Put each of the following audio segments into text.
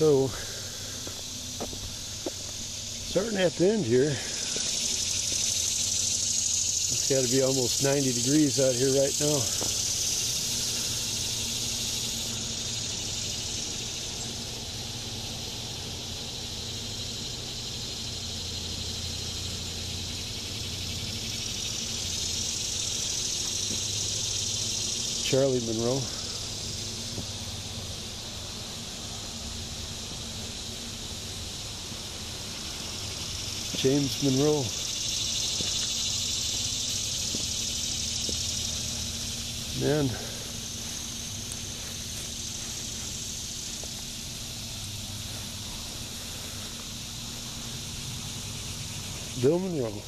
So, starting at the end here. It's got to be almost 90 degrees out here right now. Charlie Monroe. James Monroe. Man. Bill Monroe.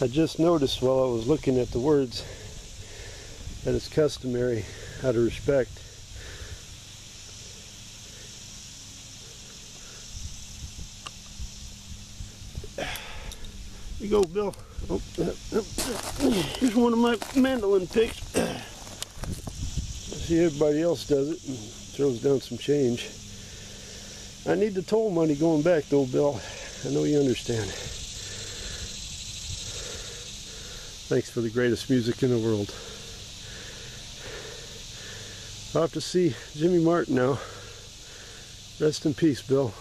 I just noticed while I was looking at the words that it's customary out of respect you go, Bill. Oh, here's one of my mandolin picks. See, everybody else does it and throws down some change. I need the toll money going back, though, Bill. I know you understand. Thanks for the greatest music in the world. I'll have to see Jimmy Martin now. Rest in peace, Bill.